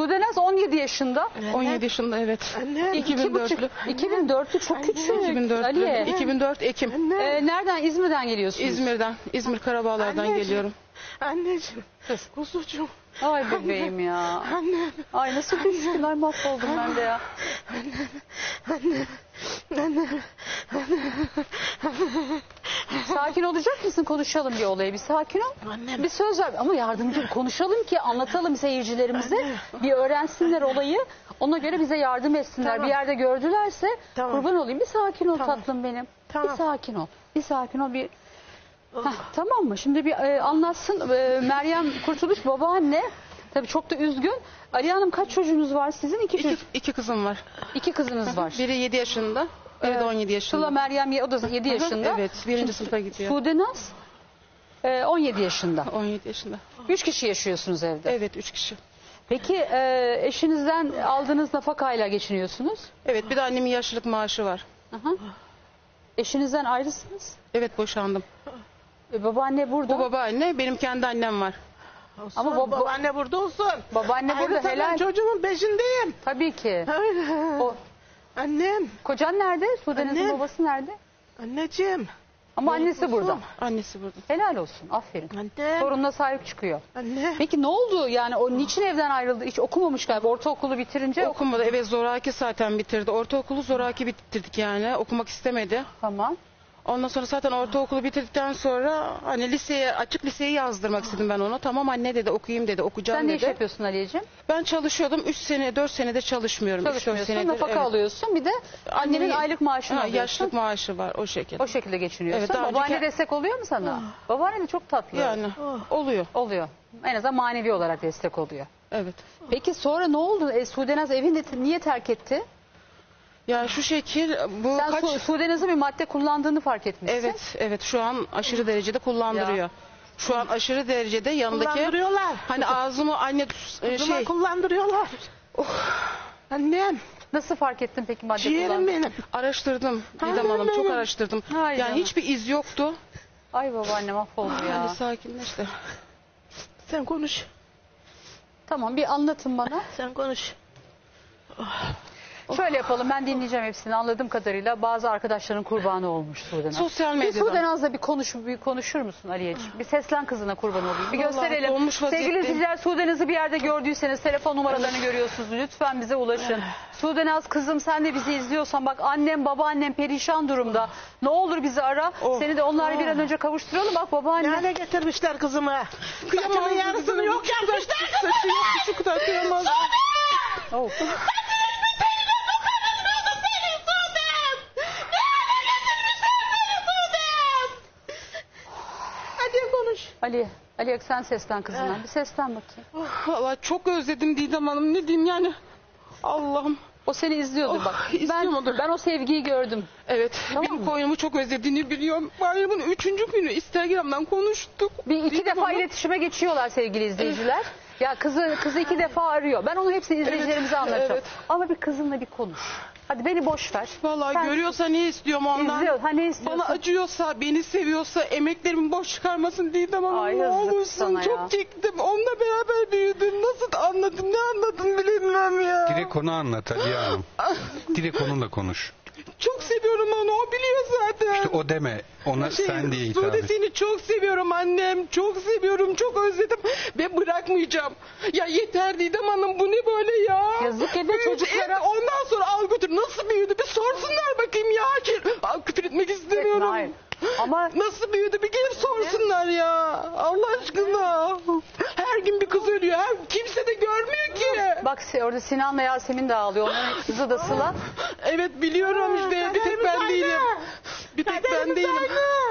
Sudenaz 17 yaşında. 17 yaşında evet. Anne. İki 2004'lü. buçuk- 2004'lü çok küçük. 2004'lü. Aliye. 2004 Ekim. Ee, nereden? İzmir'den geliyorsunuz. İzmir'den. İzmir Karabağlar'dan Anneciğim. geliyorum. Anneciğim. Kız. Kuzucuğum. Ay bebeğim ya. Anne. Ay nasıl düşkün. Ay mahvoldum ben de ya. Anne. Sakin olacak mısın? Konuşalım bir olayı. Bir sakin ol. Annem. Bir söz ver. Ama yardımcı konuşalım ki anlatalım seyircilerimize. Bir öğrensinler olayı. Ona göre bize yardım etsinler. Tamam. Bir yerde gördülerse Tamam. kurban olayım. Bir sakin ol Tamam. tatlım benim. Tamam. Bir sakin ol. Bir sakin ol. Bir Heh, tamam mı? Şimdi bir e, anlatsın. E, Meryem Kurtuluş babaanne. Tabii çok da üzgün. Ali Hanım kaç çocuğunuz var sizin? İki, İki, iki kızım var. İki kızınız var. Biri 7 yaşında. De 17 yaşında. Sıla Meryem o da 7 yaşında. Evet. Birinci sınıfa gidiyor. Sudenaz e, 17 yaşında. 17 yaşında. Üç kişi yaşıyorsunuz evde. Evet 3 kişi. Peki e, eşinizden aldığınız nafakayla geçiniyorsunuz? Evet bir de annemin yaşlılık maaşı var. Aha. Eşinizden ayrısınız. Evet boşandım. E, babaanne burada. Bu babaanne benim kendi annem var. Ama Ama baba- babaanne burada olsun. Babaanne burada Ayrıca ben helal. çocuğumun peşindeyim. Tabii ki. Öyle. O, Annem. kocan nerede? Anne. babası nerede? Anneciğim. Ama annesi burada. Annesi burada. Helal olsun. Aferin. Annem. Torununa sahip çıkıyor. Anne. Peki ne oldu? Yani o niçin evden ayrıldı? Hiç okumamış galiba. Ortaokulu bitirince oku- Okumadı. Evet zoraki zaten bitirdi. Ortaokulu zoraki bitirdik yani. Okumak istemedi. Tamam. Ondan sonra zaten ortaokulu bitirdikten sonra hani liseye açık liseye yazdırmak istedim ben ona. Tamam anne dedi okuyayım dedi okuyacağım Sen ne dedi. iş yapıyorsun Aliyeciğim? Ben çalışıyordum 3 sene 4 senedir çalışmıyorum. Üç, dört Çalışmıyorsun. senedir, Nafaka evet. alıyorsun. Bir de annenin Annemin- aylık maaşını Ha, alıyorsun. yaşlık maaşı var o şekilde. O şekilde geçiniyorsun. Evet, daha Babaanne önceki- destek oluyor mu sana? Babaanne de çok tatlı. Yani Oh. oluyor. Oluyor. En azından manevi olarak destek oluyor. Evet. Peki sonra ne oldu? E, Sudenaz evini niye terk etti? Ya şu şekil bu Sen kaç Su- Sudenaz'ın bir madde kullandığını fark etmişsin. Evet, evet şu an aşırı derecede kullandırıyor. Şu an aşırı derecede yanındaki Kullandırıyorlar. hani ağzımı anne e, şey kullandırıyorlar. Annem. Nasıl fark ettin peki madde Ciğerim kullandığını? benim. araştırdım Didem Hanım çok araştırdım. Ay yani hiçbir iz yoktu. Ay babaanne mahvoldu ya. Hani sakinleş de. Sen konuş. Tamam bir anlatın bana. Sen konuş. Şöyle yapalım ben dinleyeceğim hepsini anladığım kadarıyla bazı arkadaşların kurbanı olmuş Sudenaz. Sosyal Bir medyadan. Sudenaz'la bir konuş bir konuşur musun Aliyeciğim? Bir seslen kızına kurban olayım. Bir Vallahi gösterelim. dolmuş. Sevgili izleyiciler Sudenaz'ı bir yerde gördüyseniz telefon numaralarını görüyorsunuz. Lütfen bize ulaşın. Sudenaz kızım sen de bizi izliyorsan bak annem babaannem perişan durumda. Ne olur bizi ara. Seni de onlarla bir an önce kavuşturalım. Bak babaanne. Ne hale getirmişler kızımı? Kıyamam Saçının yarısını yok yapmışlar. Saçı yok şu kadar kıyamaz. Oh. Ali, Ali sen seslen kızına. Bir seslen bakayım. Valla çok özledim Didem Hanım ne diyeyim yani. Allah'ım. O seni izliyordu Oh, bak. Ben, izliyordur. ben o sevgiyi gördüm. Evet benim koyunumu çok özlediğini biliyorum. Bayramın üçüncü günü Instagram'dan konuştuk. Bir iki Didem defa Hanım. iletişime geçiyorlar sevgili izleyiciler. Ya kızı kızı iki defa arıyor. Ben onu hepsini izleyicilerimize anlatacağım. evet. Ama bir kızınla bir konuş. Hadi beni boş ver. Vallahi Sen görüyorsa ne istiyorum ondan. izliyor. Ha ne istiyorsun? Bana acıyorsa, beni seviyorsa, emeklerimi boş çıkarmasın Didem Hanım. Ay, ne yazık olursun. sana Çok ya. çektim. Onunla beraber büyüdüm. Nasıl anladım, ne anladım bilmem ya. Direkt onu anlat Aliye Hanım. Direkt onunla konuş. Çok seviyorum onu. O biliyor zaten. İşte o deme. Ona Şey, sen diye hitap Sude et. seni çok seviyorum annem. Çok seviyorum. Çok özledim. Ve bırakmayacağım. Ya yeter Didem Hanım bu ne böyle ya? Yazık ede Büyüdü, çocuklara. evet, Ondan sonra al götür. Nasıl büyüdü? Bir sorsunlar bakayım ya. Aa, Küfür etmek istemiyorum. Hayır. Ama Nasıl büyüdü bir gelip sorsunlar ya. Allah aşkına. Her gün bir kız ölüyor. Her, kimse de görmüyor ki. bak orada Sinan'la Yasemin de ağlıyor. Onların kızı da Sıla. Evet biliyorum işte. Bir tek ben değilim. Aynı. Bir tek ben Kaderimiz değilim. aynı.